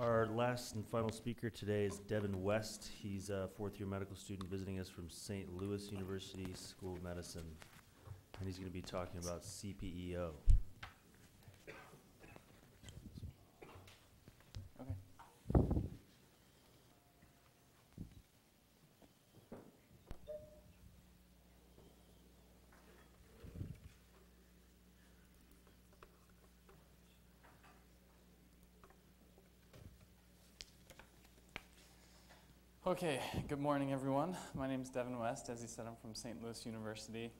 Our last and final speaker today is Devin West. He's a fourth-year medical student visiting us from St. Louis University School of Medicine. And he's going to be talking about CPEO. Okay. Okay, good morning, everyone. My name is Devin West. As he said, I'm from St. Louis University.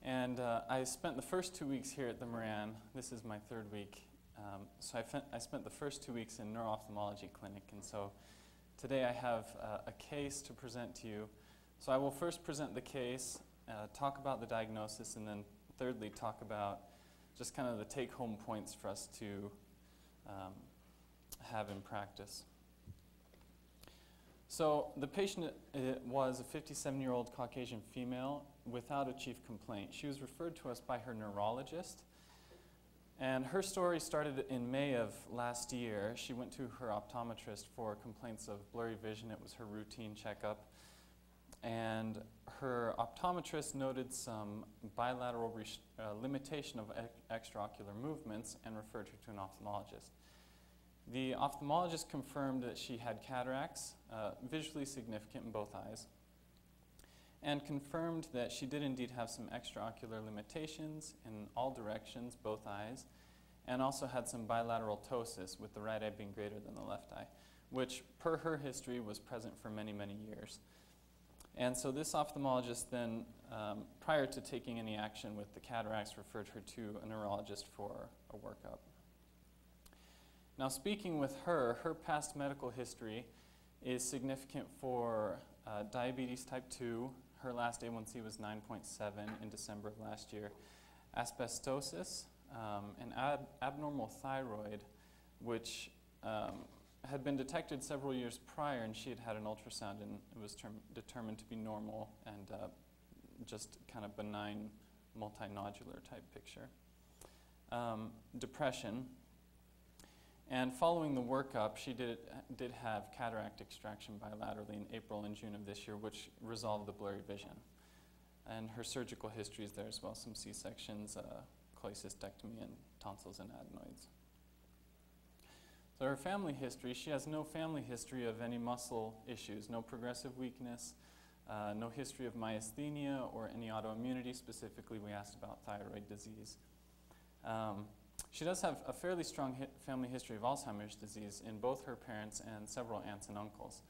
And uh, I spent the first two weeks here at the Moran. This is my third week. Um, so I, I spent the first two weeks in neuro-ophthalmology clinic. And so today I have uh, a case to present to you. So I will first present the case, uh, talk about the diagnosis, and then thirdly talk about just kind of the take-home points for us to um, have in practice. So the patient uh, was a 57-year-old Caucasian female without a chief complaint. She was referred to us by her neurologist. And her story started in May of last year. She went to her optometrist for complaints of blurry vision. It was her routine checkup. And her optometrist noted some bilateral uh, limitation of e- extraocular movements and referred her to an ophthalmologist. The ophthalmologist confirmed that she had cataracts, uh, visually significant in both eyes, and confirmed that she did indeed have some extraocular limitations in all directions, both eyes, and also had some bilateral ptosis, with the right eye being greater than the left eye, which, per her history, was present for many, many years. And so this ophthalmologist then, um, prior to taking any action with the cataracts, referred her to a neurologist for a workup. Now, speaking with her, her past medical history is significant for uh, diabetes type 2. Her last A1C was 9.7 in December of last year. Asbestosis, um, an ab- abnormal thyroid, which um, had been detected several years prior, and she had had an ultrasound and it was term- determined to be normal and uh, just kind of benign multinodular type picture. Um, depression, and following the workup, she did, did have cataract extraction bilaterally in April and June of this year, which resolved the blurry vision. And her surgical history is there as well some C sections, uh, cholecystectomy, and tonsils and adenoids. So, her family history she has no family history of any muscle issues, no progressive weakness, uh, no history of myasthenia or any autoimmunity. Specifically, we asked about thyroid disease. Um, she does have a fairly strong hi- family history of Alzheimer's disease in both her parents and several aunts and uncles.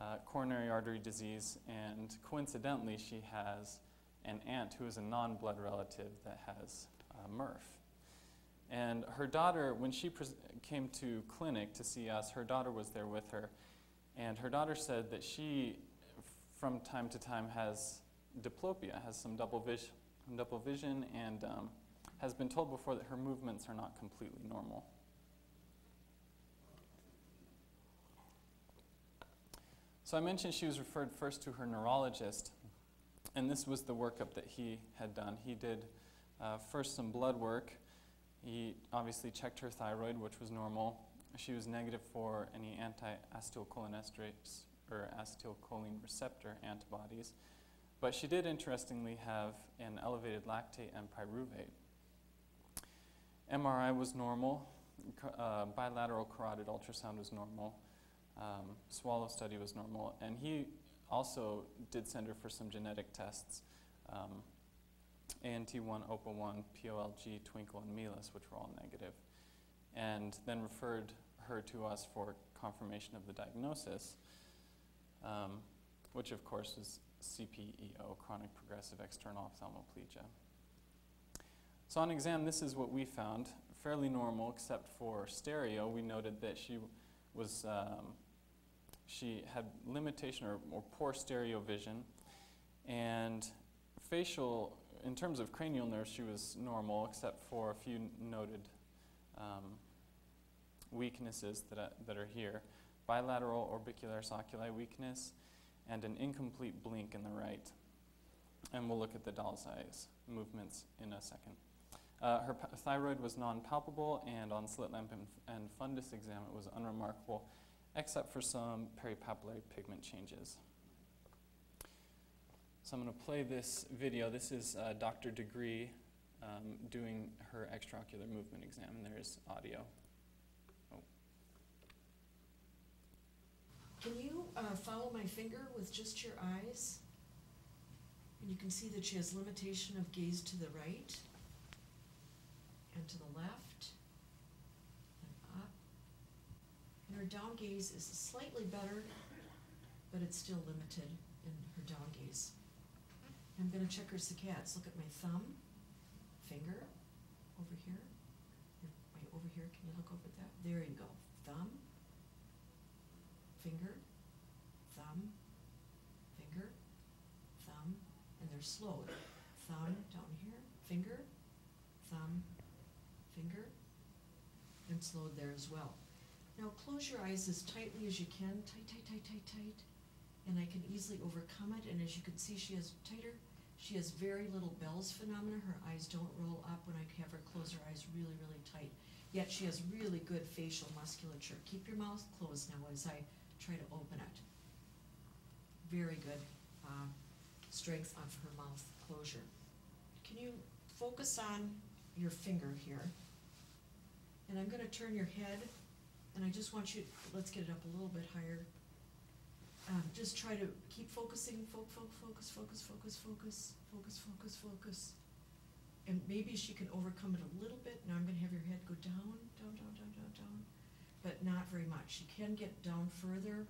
Uh, coronary artery disease, and coincidentally, she has an aunt who is a non blood relative that has uh, MERRF. And her daughter, when she came to clinic to see us, her daughter was there with her. And her daughter said that she, from time to time, has diplopia, has some double, vis- double vision, and um, has been told before that her movements are not completely normal. So I mentioned she was referred first to her neurologist, and this was the workup that he had done. He did uh, first some blood work. He obviously checked her thyroid, which was normal. She was negative for any anti-acetylcholinesterase or acetylcholine receptor antibodies, but she did interestingly have an elevated lactate and pyruvate. MRI was normal. Uh, bilateral carotid ultrasound was normal. Um, swallow study was normal. And he also did send her for some genetic tests um, ANT1, OPA1, POLG, Twinkle, and MELAS, which were all. And then referred her to us for confirmation of the diagnosis, um, which of course is CPEO, chronic progressive external ophthalmoplegia. So on exam, this is what we found, fairly normal except for stereo. We noted that she was, um, she had limitation or, or poor stereo vision, and facial, in terms of cranial nerves, she was normal except for a few noted um, weaknesses that, I- that are here. Bilateral orbicularis oculi weakness and an incomplete blink in the right. And we'll look at the doll's eyes movements in a second. Uh, her thyroid was non-palpable, and on slit lamp and, and fundus exam, it was unremarkable, except for some peripapillary pigment changes. So I'm going to play this video. This is uh, Dr. Digre um, doing her extraocular movement exam, and there's audio. Can you uh, follow my finger with just your eyes? And you can see that she has limitation of gaze to the right to the left and up. Her down gaze is slightly better, but it's still limited in her down gaze. I'm going to check her saccades. Look at my thumb, finger, over here. My over here, can you look over at that? There you go. Thumb, finger, thumb, finger, thumb, and they're slowed. Thumb down here, finger, thumb, finger, and slowed there as well. Now close your eyes as tightly as you can, tight, tight, tight, tight, tight, and I can easily overcome it. And as you can see, she has tighter. She has very little Bell's phenomena. Her eyes don't roll up when I have her close her eyes really, really tight. Yet she has really good facial musculature. Keep your mouth closed now as I try to open it. Very good uh, strength of her mouth closure. Can you focus on your finger here? And I'm gonna turn your head, and I just want you, let's get it up a little bit higher. Um, just try to keep focusing, fo- fo- focus, focus, focus, focus, focus, focus, focus. And maybe she can overcome it a little bit. Now I'm gonna have your head go down, down, down, down, down, down, but not very much. She can get down further.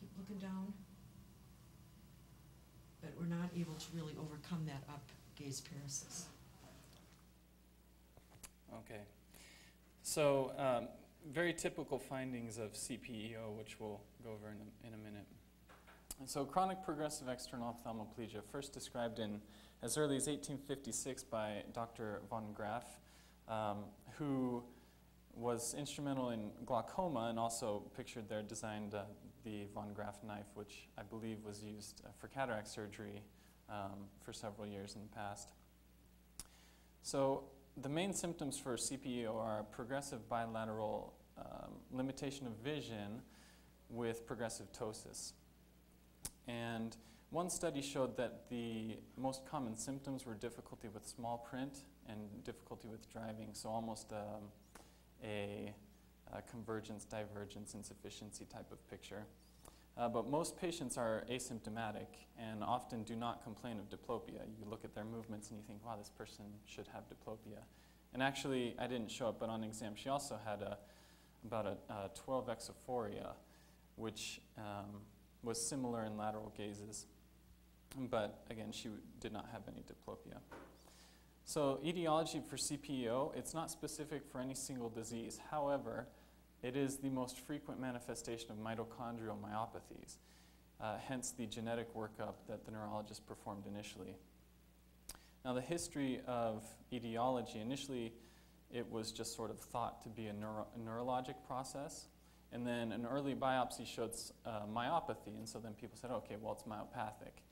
Keep looking down. But we're not able to really overcome that up gaze paresis. Okay. So, um, very typical findings of CPEO, which we'll go over in a, in a minute. And so, chronic progressive external ophthalmoplegia, first described in as early as 1856 by Dr. von Graefe, um, who was instrumental in glaucoma and also pictured there designed uh, the von Graefe knife, which I believe was used uh, for cataract surgery um, for several years in the past. So, the main symptoms for CPEO are progressive bilateral um, limitation of vision with progressive ptosis. And one study showed that the most common symptoms were difficulty with small print and difficulty with driving, so almost um, a, a convergence, divergence, insufficiency type of picture. Uh, but most patients are asymptomatic and often do not complain of diplopia. You look at their movements and you think, wow, this person should have diplopia. And actually, I didn't show it, but on exam, she also had a, about a, a 12 exophoria, which um, was similar in lateral gazes. But again, she did not have any diplopia. So, etiology for CPEO, it's not specific for any single disease. However, it is the most frequent manifestation of mitochondrial myopathies, uh, hence the genetic workup that the neurologist performed initially. Now, the history of etiology, initially it was just sort of thought to be a, neuro- a neurologic process, and then an early biopsy showed uh, myopathy, and so then people said, okay, well, it's myopathic.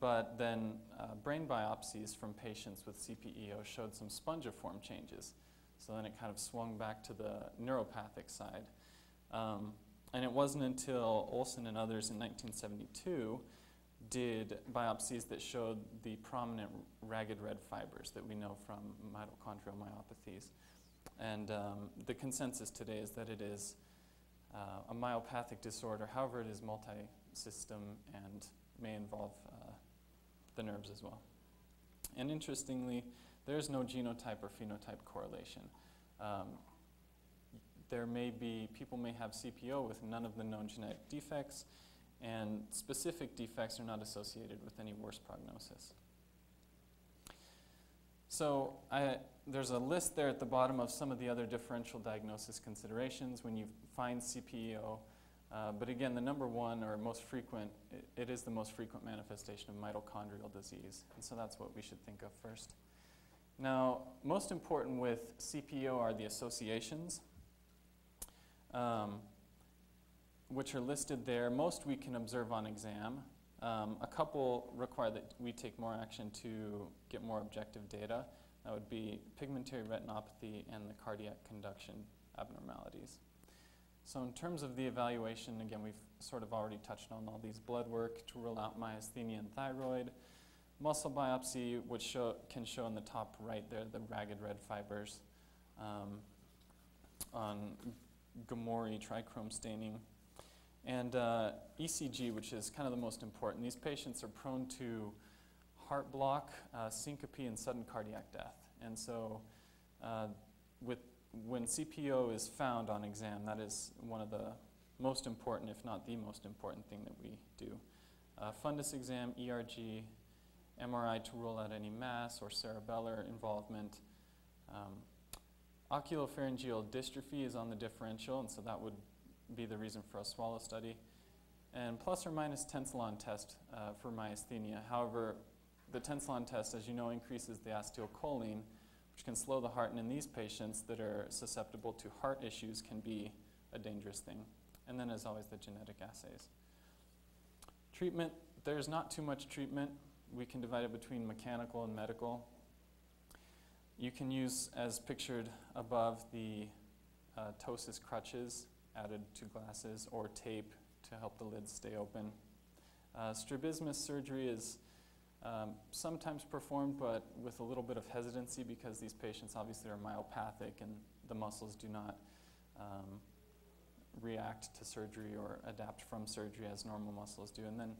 But then uh, brain biopsies from patients with CPEO showed some spongiform changes. So then it kind of swung back to the neuropathic side. Um, and it wasn't until Olson and others in 1972 did biopsies that showed the prominent ragged red fibers that we know from mitochondrial myopathies. And um, the consensus today is that it is uh, a myopathic disorder, however, it is multi system and may involve uh, the nerves as well. And interestingly, there is no genotype or phenotype correlation. Um, there may be, people may have CPO with none of the known genetic defects, and specific defects are not associated with any worse prognosis. So I, there's a list there at the bottom of some of the other differential diagnosis considerations when you find CPEO. Uh, but again, the number one or most frequent, it, it is the most frequent manifestation of mitochondrial disease. And so that's what we should think of first. Now, most important with CPO are the associations, um, which are listed there. Most we can observe on exam. Um, a couple require that we take more action to get more objective data. That would be pigmentary retinopathy and the cardiac conduction abnormalities. So in terms of the evaluation, again, we've sort of already touched on all these blood work to rule out myasthenia and thyroid. Muscle biopsy, which show, can show in the top right there, the ragged red fibers um, on Gomori trichrome staining. And uh, ECG, which is kind of the most important. These patients are prone to heart block, uh, syncope, and sudden cardiac death. And so, uh, with, when CPO is found on exam, that is one of the most important, if not the most important thing that we do. Uh, fundus exam, ERG, MRI to rule out any mass or cerebellar involvement. Um, oculopharyngeal dystrophy is on the differential, and so that would be the reason for a swallow study. And plus or minus tensilon test uh, for myasthenia. However, the tensilon test, as you know, increases the acetylcholine, which can slow the heart, and in these patients that are susceptible to heart issues can be a dangerous thing. And then, as always, the genetic assays. Treatment, there's not too much treatment. We can divide it between mechanical and medical. You can use, as pictured above, the uh, ptosis crutches added to glasses or tape to help the lids stay open. Uh, strabismus surgery is um, sometimes performed, but with a little bit of hesitancy because these patients obviously are myopathic and the muscles do not um, react to surgery or adapt from surgery as normal muscles do. And then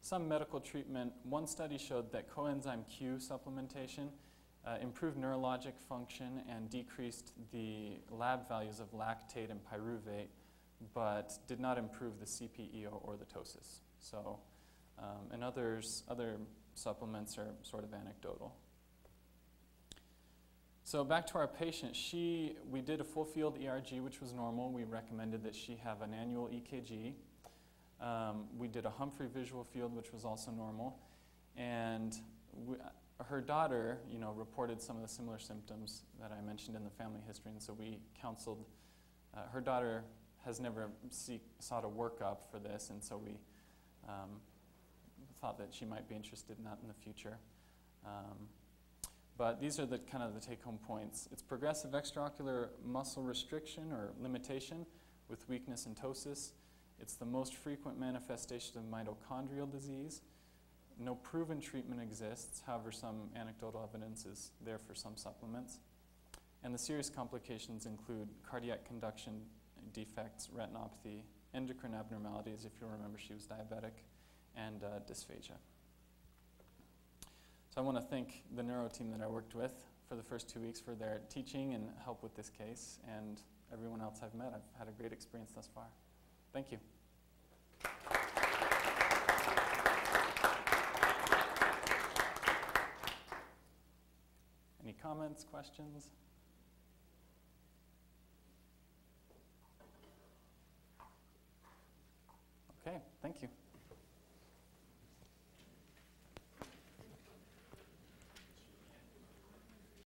some medical treatment. One study showed that coenzyme Q supplementation uh, improved neurologic function and decreased the lab values of lactate and pyruvate, but did not improve the CPEO or the ptosis. So, um, and others, other supplements are sort of anecdotal. So back to our patient, she, we did a full field ERG, which was normal. We recommended that she have an annual EKG. Um, we did a Humphrey visual field, which was also normal. And we, her daughter, you know, reported some of the similar symptoms that I mentioned in the family history, and so we counseled. Uh, her daughter has never seek, sought a workup for this, and so we um, thought that she might be interested in that in the future. Um, but these are the kind of the take-home points. It's progressive extraocular muscle restriction or limitation with weakness and ptosis. It's the most frequent manifestation of mitochondrial disease. No proven treatment exists, however, some anecdotal evidence is there for some supplements. And the serious complications include cardiac conduction defects, retinopathy, endocrine abnormalities, if you'll remember, she was diabetic, and uh, dysphagia. So I want to thank the neuro team that I worked with for the first two weeks for their teaching and help with this case, and everyone else I've met. I've had a great experience thus far. Thank you. Any comments, questions?